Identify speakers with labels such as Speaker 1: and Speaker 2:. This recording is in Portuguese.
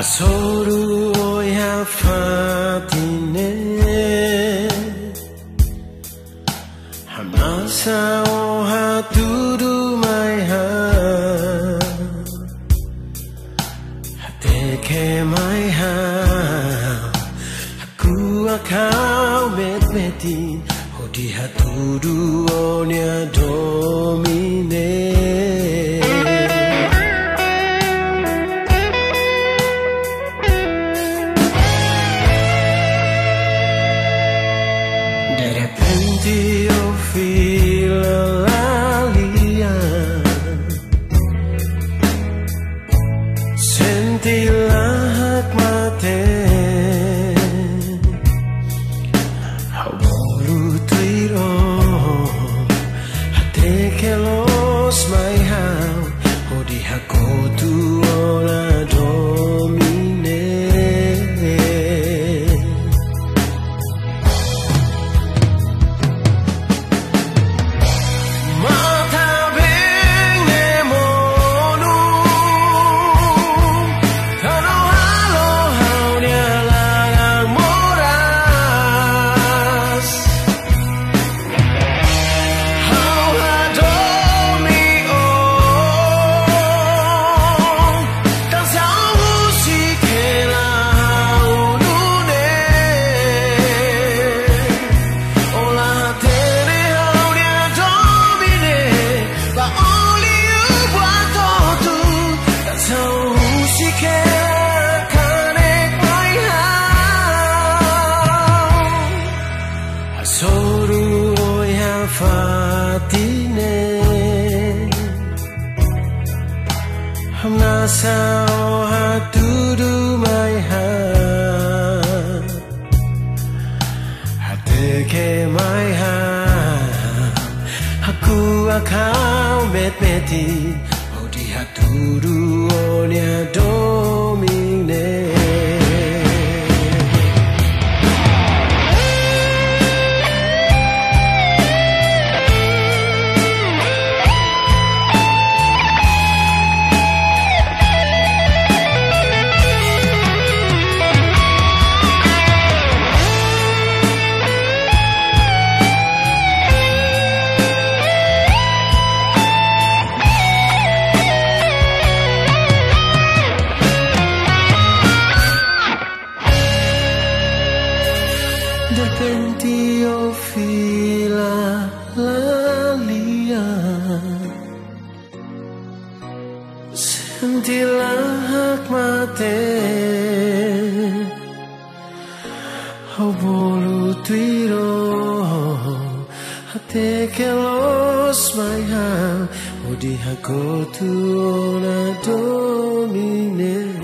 Speaker 1: Asoru oya fatine Hamasa oha tudu mai ha. Hateke mai ha. Haku akau met metin Still feel alive? sao ha tu du mai ha ha te ke mai ha haku akau met meti odi ha tu du onia domine Pentiofila lalia. Sentilah hakmate Obolu tuiro Hate kelos mayam Odi hakotu ona domine.